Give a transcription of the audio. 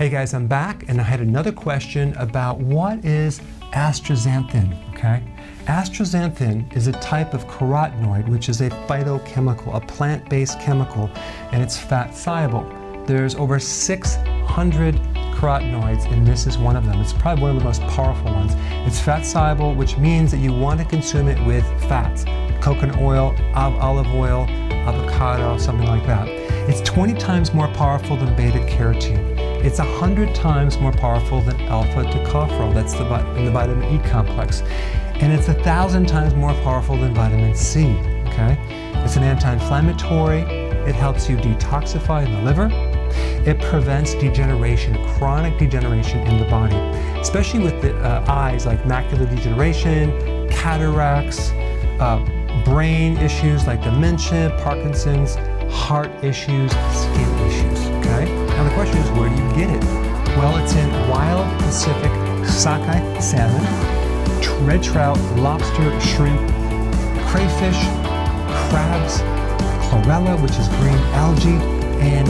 Hey guys, I'm back and I had another question about what is astaxanthin, okay? Astaxanthin is a type of carotenoid, which is a phytochemical, a plant-based chemical, and it's fat soluble. There's over 600 carotenoids, and this is one of them. It's probably one of the most powerful ones. It's fat soluble, which means that you want to consume it with fats, coconut oil, olive oil, avocado, something like that. It's 20 times more powerful than beta carotene. It's 100 times more powerful than alpha tocopherol, that's the, in the vitamin E complex. And it's 1,000 times more powerful than vitamin C, okay? It's an anti-inflammatory, it helps you detoxify in the liver, it prevents degeneration, chronic degeneration in the body, especially with the uh, eyes like macular degeneration, cataracts, uh, brain issues like dementia, Parkinson's, heart issues, skin issues, okay? Now the question is, where do you get it? Well, it's in wild Pacific sockeye salmon, red trout, lobster, shrimp, crayfish, crabs, chlorella, which is green algae, and